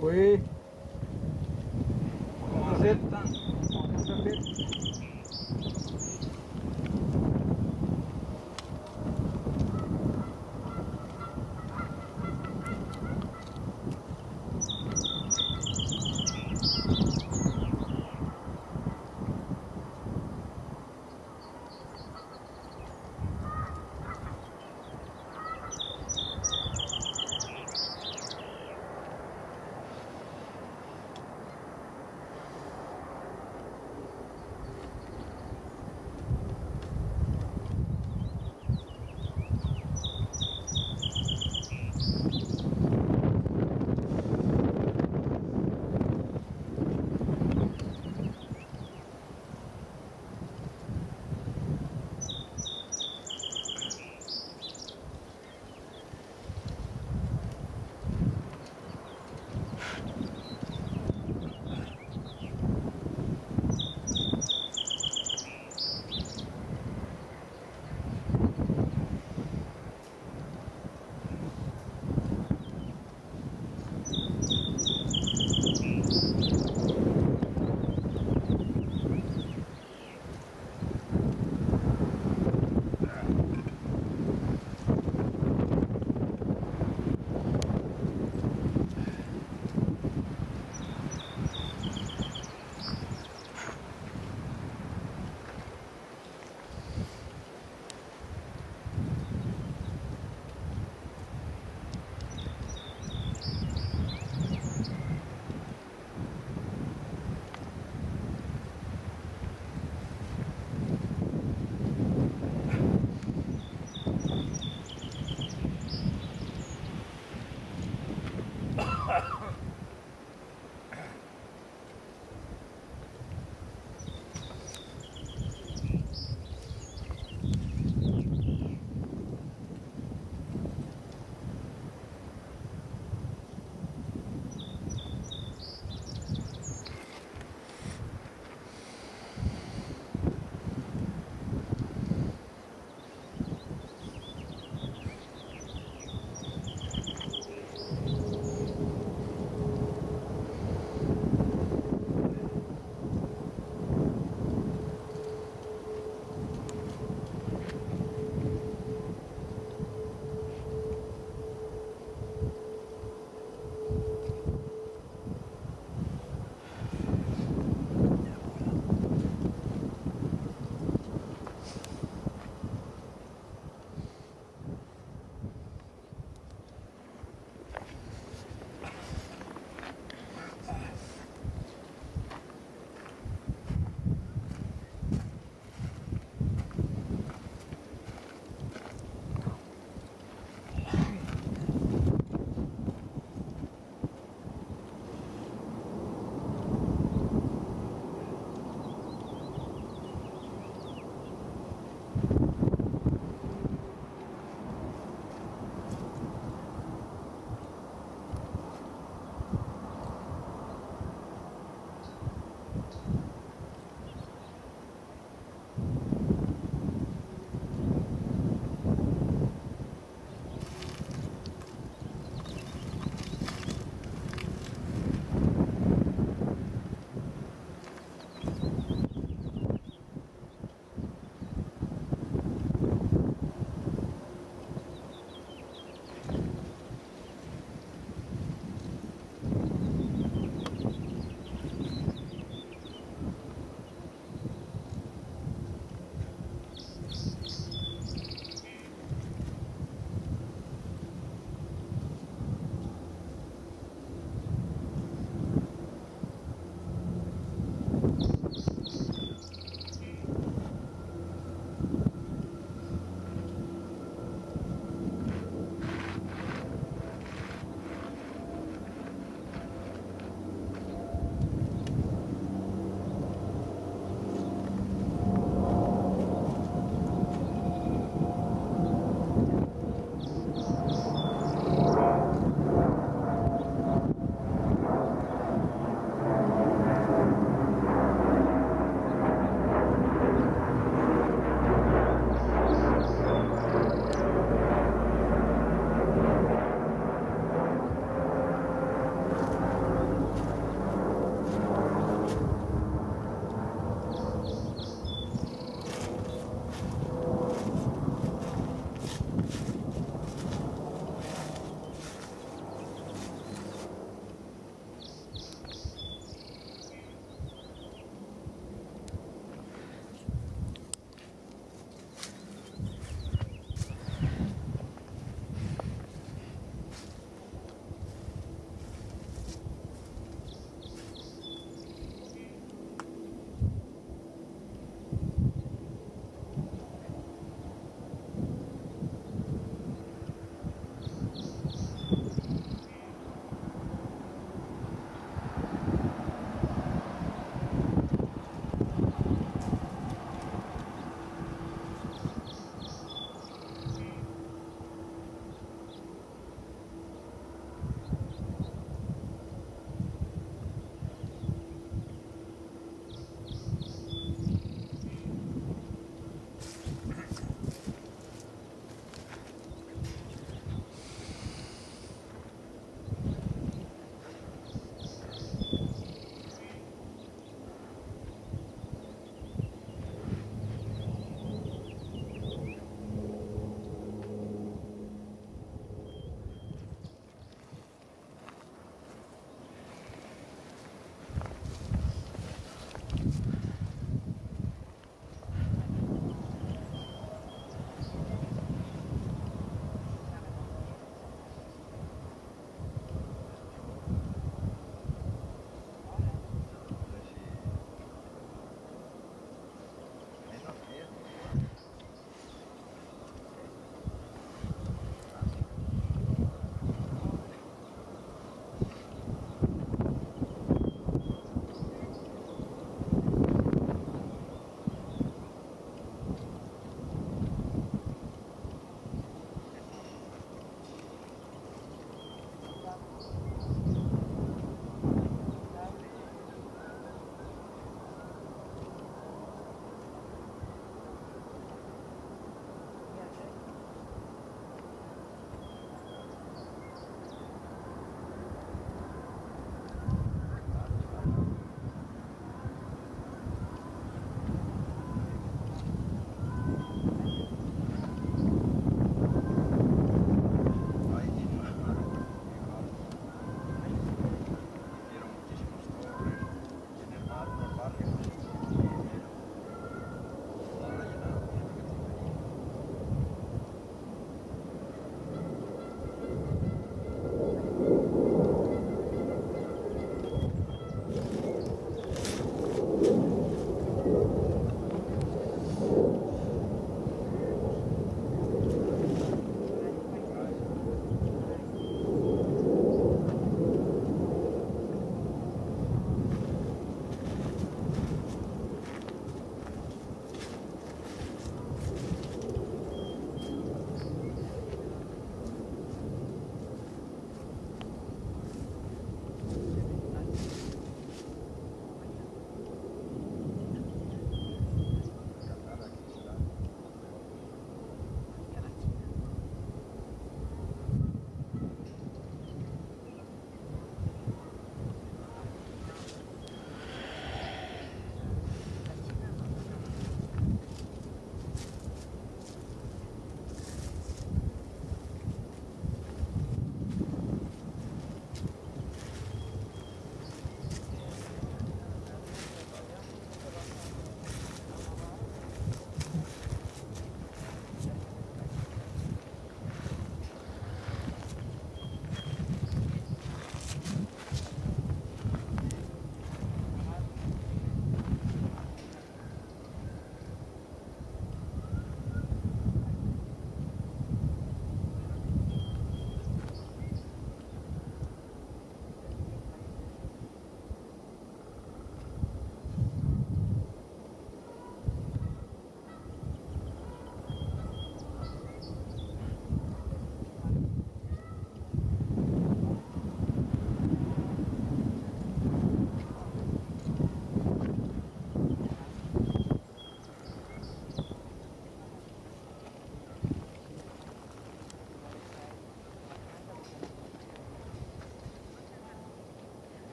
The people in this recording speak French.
Oui.